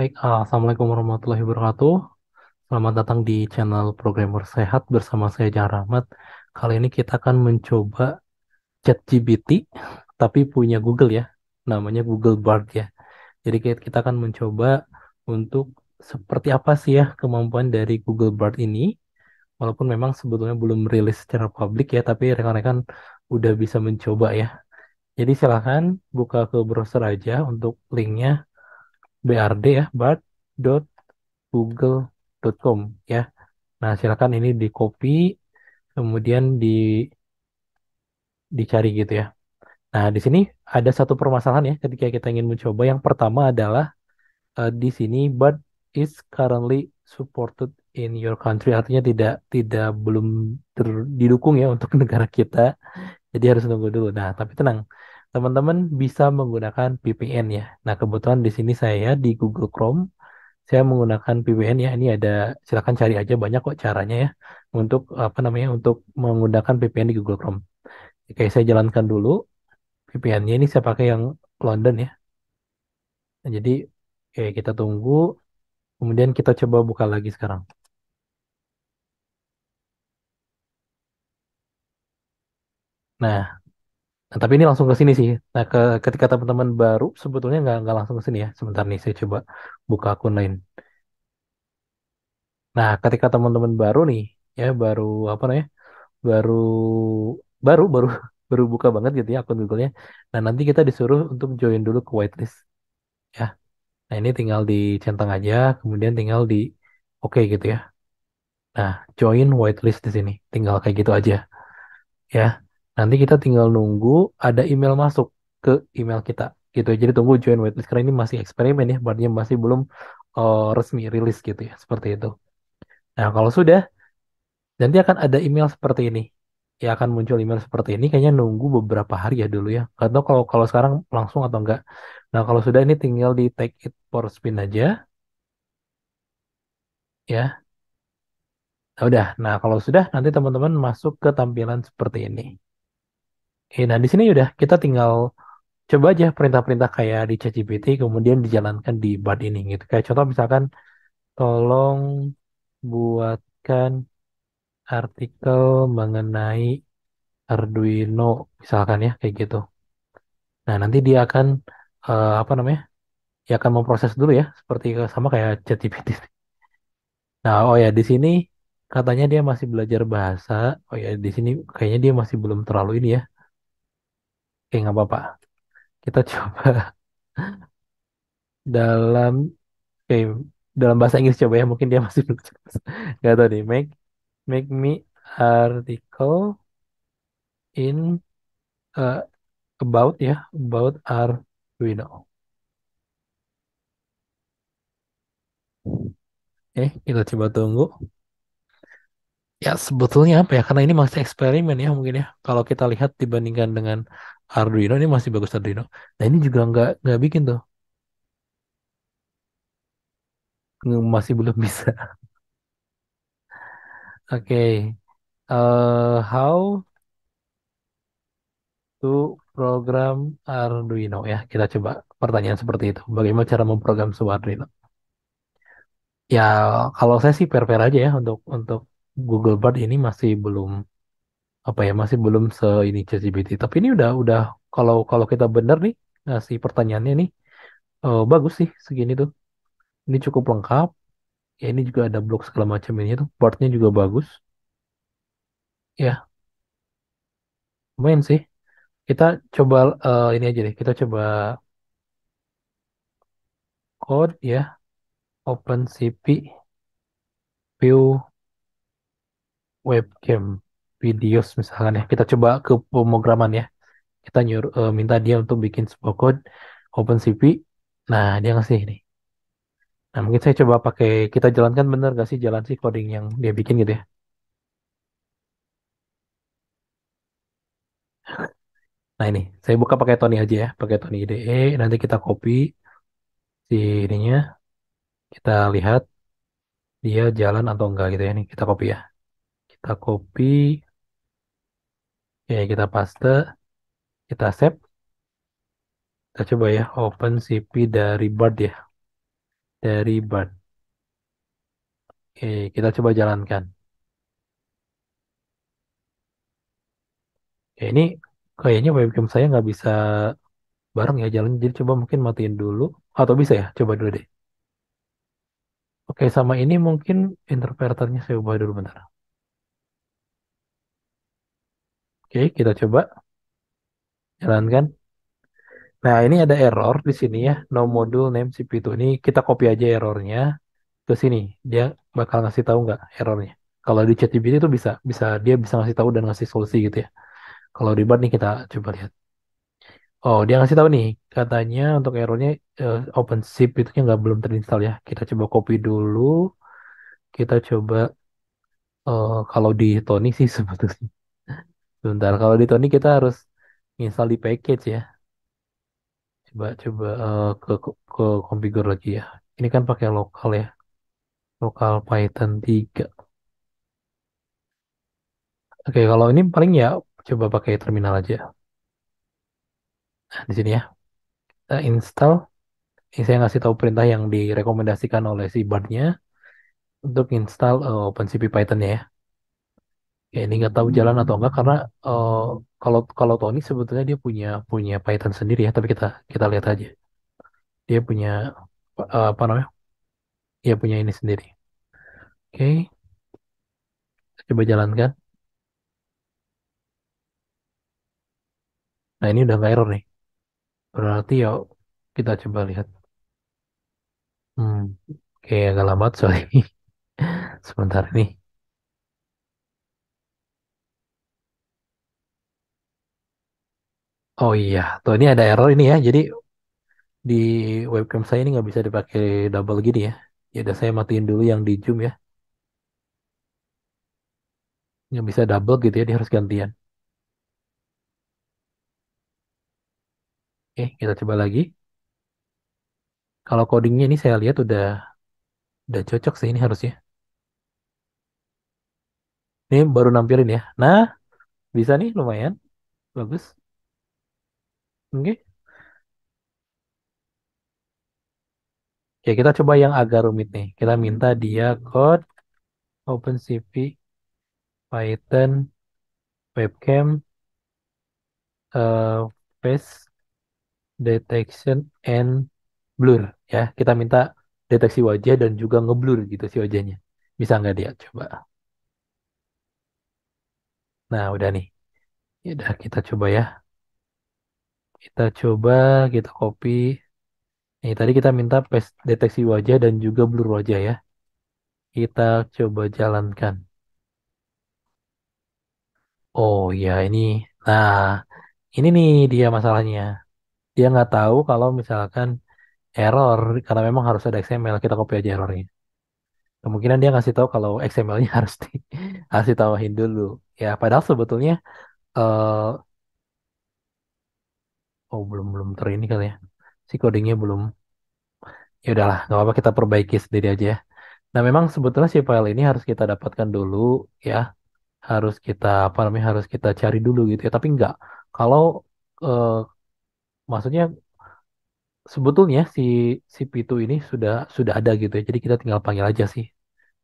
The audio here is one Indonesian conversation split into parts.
Baik, uh, Assalamualaikum warahmatullahi wabarakatuh. Selamat datang di channel Programmer Sehat bersama saya Jan Rahmat. Kali ini kita akan mencoba ChatGPT, tapi punya Google ya, namanya Google Bard ya. Jadi kita akan mencoba untuk seperti apa sih ya kemampuan dari Google Bard ini, walaupun memang sebetulnya belum rilis secara publik ya, tapi rekan-rekan udah bisa mencoba ya. Jadi silahkan buka ke browser aja untuk linknya BRD ya, bard.google.com ya. Nah, silakan ini di copy, kemudian di dicari gitu ya. Nah, di sini ada satu permasalahan ya ketika kita ingin mencoba. Yang pertama adalah uh, di sini Bard is currently supported in your country artinya tidak tidak belum ter, didukung ya untuk negara kita. Jadi harus tunggu dulu. Nah, tapi tenang. Teman-teman bisa menggunakan VPN ya. Nah, kebetulan di sini saya di Google Chrome saya menggunakan VPN ya. Ini ada silakan cari aja banyak kok caranya ya untuk apa namanya untuk menggunakan VPN di Google Chrome. Oke, saya jalankan dulu VPN-nya ini saya pakai yang London ya. Nah, jadi oke kita tunggu. Kemudian kita coba buka lagi sekarang. Nah, nah tapi ini langsung ke sini sih. Nah, ke, ketika teman-teman baru sebetulnya nggak nggak langsung ke sini ya. Sebentar nih, saya coba buka akun lain. Nah, ketika teman-teman baru nih, ya baru apa namanya, baru baru baru baru buka banget gitu ya akun Google-nya. Nah, nanti kita disuruh untuk join dulu ke whitelist ya. Nah, ini tinggal dicentang aja, kemudian tinggal di oke okay gitu ya. Nah, join whitelist di sini. Tinggal kayak gitu aja. Ya. Nanti kita tinggal nunggu ada email masuk ke email kita gitu. ya. Jadi tunggu join whitelist karena ini masih eksperimen ya, berarti masih belum uh, resmi rilis gitu ya, seperti itu. Nah, kalau sudah nanti akan ada email seperti ini. Ya akan muncul email seperti ini kayaknya nunggu beberapa hari ya dulu ya. Atau kalau kalau sekarang langsung atau enggak. Nah, kalau sudah ini tinggal di take it for spin aja. Ya. Nah, udah. Nah, kalau sudah nanti teman-teman masuk ke tampilan seperti ini. Oke, nah di sini udah kita tinggal coba aja perintah-perintah kayak di ChatGPT kemudian dijalankan di Bard ini gitu. Kayak contoh misalkan tolong buatkan artikel mengenai Arduino misalkan ya kayak gitu. Nah, nanti dia akan uh, apa namanya? Dia akan memproses dulu ya seperti sama kayak ChatGPT. Nah, oh ya di sini katanya dia masih belajar bahasa. Oh ya di sini kayaknya dia masih belum terlalu ini ya. Oke, nggak apa-apa. Kita coba dalam oke, dalam bahasa Inggris coba ya. Mungkin dia masih belum nggak tahu nih. Make make me article in uh, about ya about Arduino. Eh, kita coba tunggu. Ya sebetulnya apa ya? Karena ini masih eksperimen ya mungkin ya. Kalau kita lihat dibandingkan dengan Arduino ini masih bagus Arduino. Nah ini juga nggak nggak bikin tuh. Masih belum bisa. Oke. Eh, how to program Arduino ya? Kita coba pertanyaan seperti itu. Bagaimana cara memprogram sebuah Arduino? Ya kalau saya sih fair-fair aja ya untuk untuk Google Bard ini masih belum apa ya masih belum se ini ChatGPT. Tapi ini udah udah kalau kalau kita benar nih ngasih pertanyaannya nih eh, bagus sih segini tuh. Ini cukup lengkap. Ya ini juga ada blok segala macam ini tuh. Partnya juga bagus. Ya lumayan sih. Kita coba eh, ini aja deh. Kita coba code ya. OpenCV view webcam videos misalkan ya. Kita coba ke pemrograman ya. Kita nyuruh eh, minta dia untuk bikin sebuah code OpenCV. Nah dia ngasih ini. Nah mungkin saya coba pakai kita jalankan bener gak sih jalan sih coding yang dia bikin gitu ya. Nah ini, saya buka pakai Tony aja ya, pakai Tony IDE. Nanti kita copy si ininya, kita lihat dia jalan atau enggak gitu ya. Nih kita copy ya. Kita copy, ya kita paste, kita save. Kita coba ya, open CP dari Bard ya. dari Bart. Oke, kita coba jalankan. Oke, ini kayaknya webcam saya nggak bisa bareng ya jalan. Jadi coba mungkin matiin dulu. Atau bisa ya? Coba dulu deh. Oke, sama ini mungkin interpreternya saya ubah dulu bentar. Oke, kita coba jalankan. Nah, ini ada error di sini ya. No module name CPU itu. Ini kita copy aja errornya ke sini. Dia bakal ngasih tahu nggak errornya. Kalau di ChatGPT itu bisa, bisa dia bisa ngasih tahu dan ngasih solusi gitu ya. Kalau di Bard nih kita coba lihat. Oh, dia ngasih tahu nih, katanya untuk errornya eh, OpenShift itu nggak belum terinstall ya. Kita coba copy dulu. Kita coba eh, kalau di Tony sih sebetulnya. Sebentar, kalau di Tony kita harus install di package ya. Coba coba eh, ke ke configure lagi ya. Ini kan pakai lokal ya. Lokal Python 3. Oke, kalau ini paling ya coba pakai terminal aja. Nah, di sini ya. Kita install. Ini saya ngasih tahu perintah yang direkomendasikan oleh si Bard-nya untuk install uh, OpenCV Python ya. Ya ini nggak tahu jalan atau enggak karena uh, kalau kalau Tony sebetulnya dia punya punya Python sendiri ya, tapi kita kita lihat aja. Dia punya uh, apa namanya? Dia punya ini sendiri. Oke, coba jalankan. Nah ini udah nggak error nih. Berarti ya kita coba lihat. Hmm, oke agak lambat sorry. Sebentar ini. Oh iya, tuh ini ada error ini ya. Jadi di webcam saya ini nggak bisa dipakai double gini ya. Ya udah saya matiin dulu yang di zoom ya. Nggak bisa double gitu ya, dia harus gantian. Oke, kita coba lagi. Kalau codingnya ini saya lihat udah udah cocok sih ini harusnya. Ini baru nampilin ya. Nah, bisa nih lumayan. Bagus. Oke. Oke, kita coba yang agak rumit nih. Kita minta dia code OpenCV Python webcam uh, face detection and blur ya. Kita minta deteksi wajah dan juga ngeblur gitu si wajahnya. Bisa nggak dia? Coba. Nah, udah nih. Ya udah kita coba ya. Kita coba, kita copy. Nih, tadi kita minta face deteksi wajah dan juga blur wajah ya. Kita coba jalankan. Oh ya ini. Nah, ini nih dia masalahnya. Dia nggak tahu kalau misalkan error karena memang harus ada XML. Kita copy aja errornya. Kemungkinan dia ngasih tahu kalau XML-nya harus di harus ditawahin dulu. Ya, padahal sebetulnya eh oh belum belum ter ini kali ya. Si codingnya belum. Ya udahlah, nggak apa-apa kita perbaiki sendiri aja ya. Nah, memang sebetulnya si file ini harus kita dapatkan dulu ya. Harus kita apa namanya? Harus kita cari dulu gitu ya. Tapi enggak. Kalau eh, maksudnya sebetulnya si si Pitu ini sudah sudah ada gitu ya. Jadi kita tinggal panggil aja sih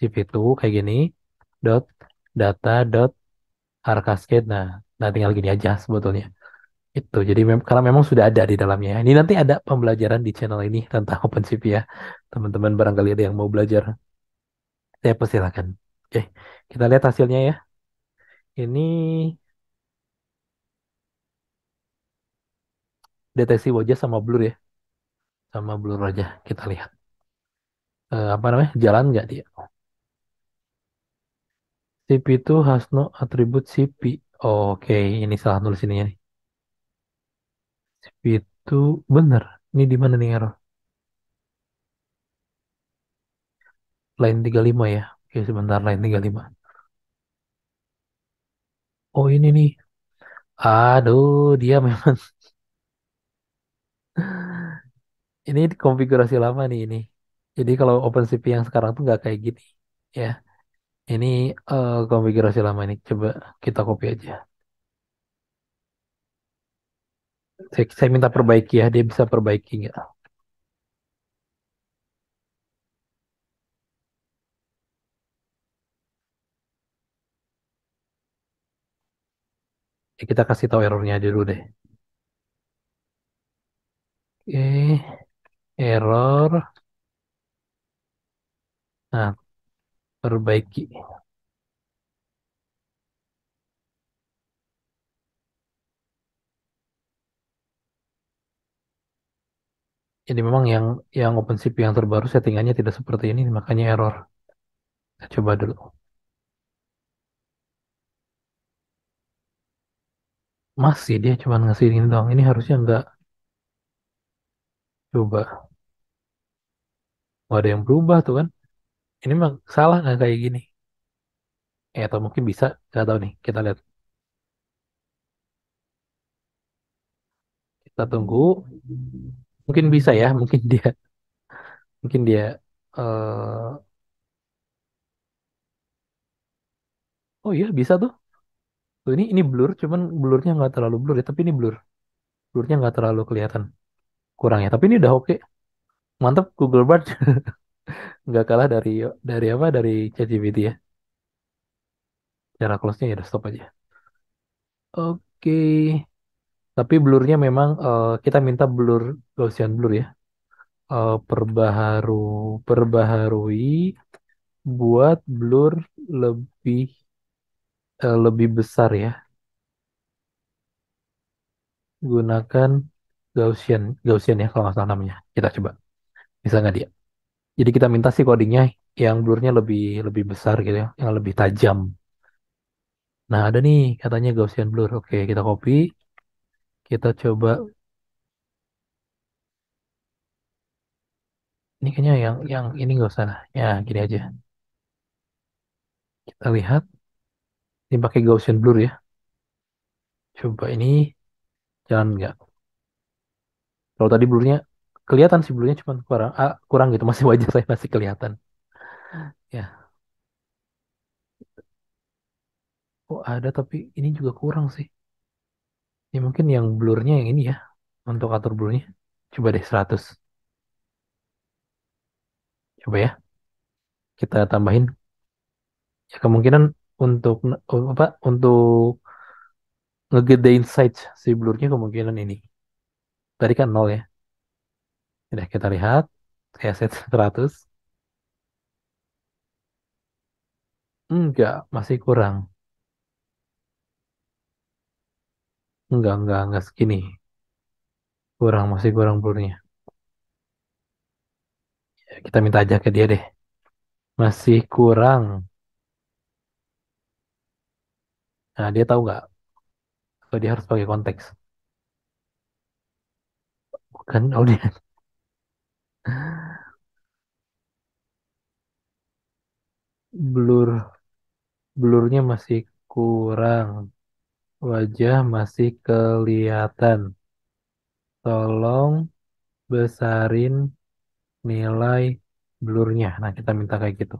si Pitu kayak gini dot data dot arcascade. Nah, nah tinggal gini aja sebetulnya. Itu. Jadi mem karena memang sudah ada di dalamnya. Ini nanti ada pembelajaran di channel ini tentang OpenCV ya. Teman-teman barangkali ada yang mau belajar. Saya persilakan. Oke, kita lihat hasilnya ya. Ini deteksi wajah sama blur ya. Sama blur wajah. Kita lihat. Eh, apa namanya? Jalan nggak dia? CP itu has no attribute CP. Oke, ini salah nulis ininya nih. Itu bener. Ini di mana nih error? Line 35 ya. Oke, sebentar line 35. Oh, ini nih. Aduh, dia memang ini konfigurasi lama nih ini. Jadi kalau OpenCV yang sekarang tuh nggak kayak gini. Ya, ini eh, konfigurasi lama ini. Coba kita copy aja. saya, saya minta perbaiki ya, dia bisa perbaiki nggak? Ya, kita kasih tahu errornya dulu deh. Oke, error. Nah, perbaiki. Jadi memang yang yang OpenCV yang terbaru settingannya tidak seperti ini, makanya error. Kita coba dulu. Masih dia cuma ngasih ini doang. Ini harusnya nggak coba. Nggak ada yang berubah tuh kan. Ini mah salah nggak kayak gini. Eh, atau mungkin bisa. Nggak tahu nih. Kita lihat. Kita tunggu. Mungkin bisa ya. Mungkin dia. Mungkin dia. eh oh iya bisa tuh. Tuh, ini ini blur. Cuman blurnya nggak terlalu blur ya. Tapi ini blur. Blurnya nggak terlalu kelihatan. Kurang ya. Tapi ini udah oke. Mantap Google Bard. Nggak kalah dari dari apa? Dari ChatGPT ya. Cara close-nya ya udah stop aja. Oke. Tapi blurnya memang eh, kita minta blur Gaussian blur ya. Eh, perbaharu perbaharui buat blur lebih eh, lebih besar ya. Gunakan Gaussian Gaussian ya kalau nggak salah namanya. Kita coba. Bisa nggak dia? Jadi kita minta sih codingnya yang blurnya lebih lebih besar gitu ya, yang lebih tajam. Nah ada nih katanya Gaussian blur. Oke kita copy. Kita coba. Ini kayaknya yang yang ini nggak usah. lah. Ya gini aja. Kita lihat. Ini pakai Gaussian blur ya. Coba ini jalan nggak? Kalau tadi blurnya kelihatan sih blurnya cuma kurang ah, kurang gitu masih wajah saya masih kelihatan. Ya, oh ada tapi ini juga kurang sih. Ini mungkin yang blurnya yang ini ya untuk atur blurnya. Coba deh 100. Coba ya kita tambahin. Ya kemungkinan untuk oh, apa untuk ngegedein size si blurnya kemungkinan ini. Tadi kan nol ya. Udah kita lihat. Saya set 100. Enggak, masih kurang. Enggak, enggak, enggak segini. Kurang, masih kurang blurnya. Ya, kita minta aja ke dia deh. Masih kurang. Nah, dia tahu nggak kalau dia harus pakai konteks? Bukan, oh dia blur, blurnya masih kurang. Wajah masih kelihatan. Tolong besarin nilai blurnya. Nah, kita minta kayak gitu.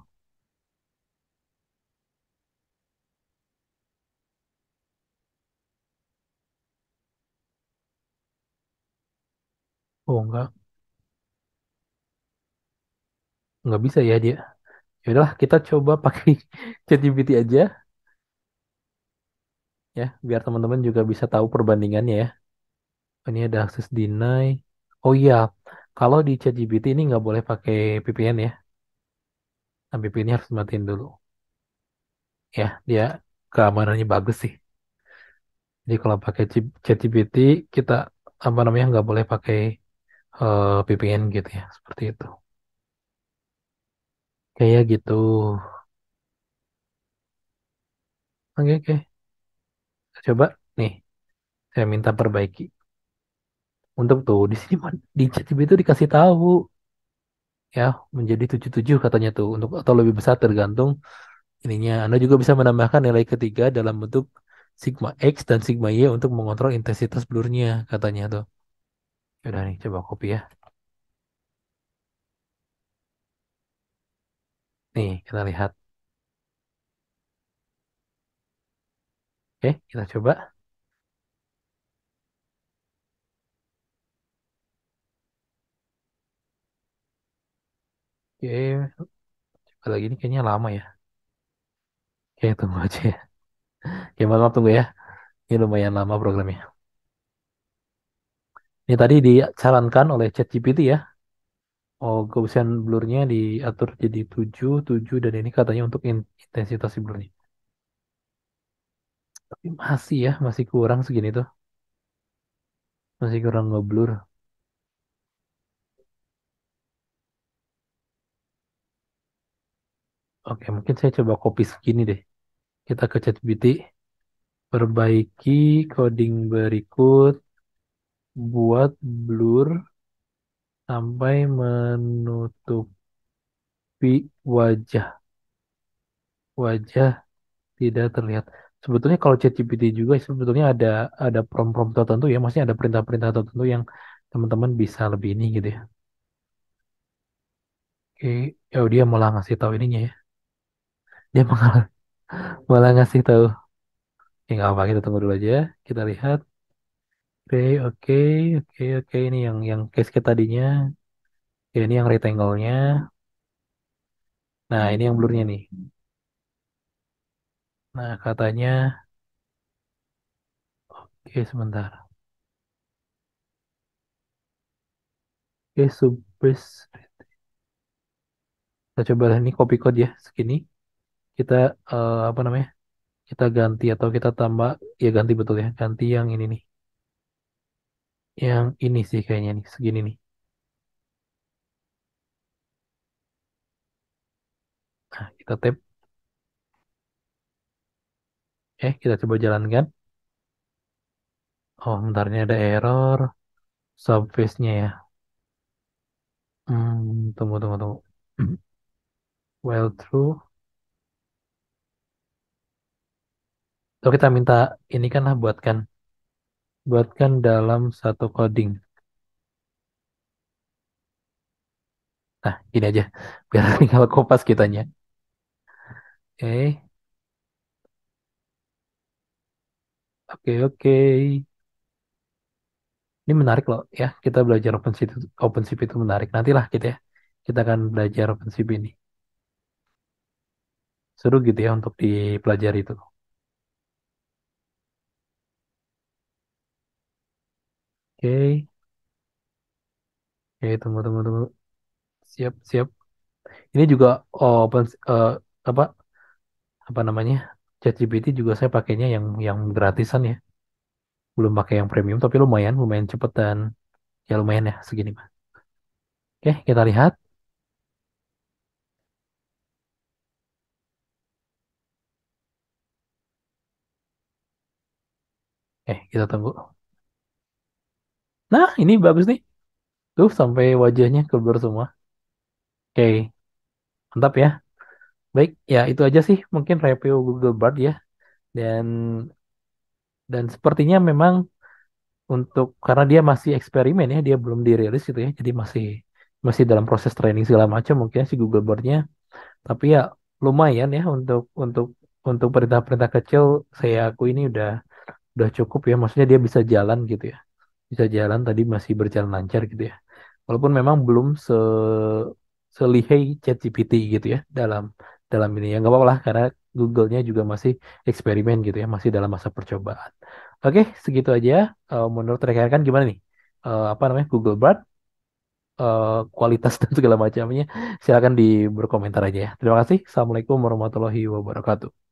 Oh, enggak, nggak bisa ya dia. Ya udahlah, kita coba pakai ChatGPT aja ya, biar teman-teman juga bisa tahu perbandingannya ya. Ini ada akses deny. Oh iya, kalau di ChatGPT ini nggak boleh pakai VPN ya. Nah, VPN-nya harus matiin dulu. Ya, dia keamanannya bagus sih. Jadi kalau pakai ChatGPT, kita apa namanya nggak boleh pakai eh, VPN gitu ya, seperti itu. Kayak gitu. Oke, oke. Coba nih, saya minta perbaiki. Untuk tuh di sini di ChatGPT itu dikasih tahu ya menjadi 77 katanya tuh untuk atau lebih besar tergantung ininya. Anda juga bisa menambahkan nilai ketiga dalam bentuk sigma X dan sigma Y untuk mengontrol intensitas blurnya katanya tuh. Udah nih, coba copy ya. Nih, kita lihat. Oke, kita coba. Oke, coba lagi ini kayaknya lama ya. Oke, tunggu aja ya. Oke, maaf, maaf, tunggu ya. Ini lumayan lama programnya. Ini tadi disarankan oleh ChatGPT ya. Oh, gaussian blurnya diatur jadi 7 7 dan ini katanya untuk in- intensitas si blurnya. Tapi masih ya, masih kurang segini tuh. Masih kurang ngeblur. Oke, mungkin saya coba copy segini deh. Kita ke ChatGPT, perbaiki coding berikut, buat blur sampai menutupi wajah. Wajah tidak terlihat. Sebetulnya kalau ChatGPT juga sebetulnya ada ada prompt-prompt tertentu ya, maksudnya ada perintah-perintah tertentu yang teman-teman bisa lebih ini gitu ya. Oke, ya dia malah ngasih tahu ininya ya. Dia malah malah ngasih tahu. Ya nggak apa, kita tunggu dulu aja. Kita lihat. Oke, oke, oke, oke. Ini yang yang case kita tadinya. Ya, ini yang rectangle-nya. Nah, ini yang blurnya nih. Nah, katanya, oke sebentar. Oke, subbase. Kita coba ini copy code ya, segini. Kita eh, apa namanya? Kita ganti atau kita tambah, ya ganti betul ya. Ganti yang ini nih. Yang ini sih kayaknya nih, segini nih. Nah, kita tap. Eh, kita coba jalankan. Oh, bentar ini ada error. Subface-nya ya. Hmm, tunggu, tunggu, tunggu. Well through. Atau kita minta ini kan lah buatkan. Buatkan dalam satu coding. Nah, gini aja. Biar tinggal kopas kitanya. Oke, oke, oke. Ini menarik loh ya. Kita belajar OpenShift, OpenShift itu menarik. Nantilah kita ya. Kita akan belajar OpenShift ini. Seru gitu ya untuk dipelajari itu. Oke, oke, tunggu, tunggu, tunggu. Siap, siap. Ini juga oh, open eh, apa apa namanya? ChatGPT juga saya pakainya yang yang gratisan ya. Belum pakai yang premium tapi lumayan, lumayan cepet dan ya lumayan ya segini mah. Oke, kita lihat. Eh, kita tunggu. Nah, ini bagus nih. Tuh sampai wajahnya keluar semua. Oke, mantap ya. Baik, ya itu aja sih mungkin review Google Bard ya. Dan dan sepertinya memang untuk karena dia masih eksperimen ya, dia belum dirilis gitu ya. Jadi masih masih dalam proses training segala macam mungkin si Google Bard-nya. Tapi ya lumayan ya untuk untuk untuk perintah-perintah kecil saya aku ini udah udah cukup ya. Maksudnya dia bisa jalan gitu ya. Bisa jalan tadi masih berjalan lancar gitu ya. Walaupun memang belum se selihai ChatGPT gitu ya dalam dalam ini ya nggak apa-apa lah karena Google-nya juga masih eksperimen gitu ya masih dalam masa percobaan. Oke segitu aja. Eh, menurut rekan-rekan gimana nih? Eh, apa namanya Google Bard eh, kualitas dan segala macamnya silakan di berkomentar aja ya. Terima kasih. Assalamualaikum warahmatullahi wabarakatuh.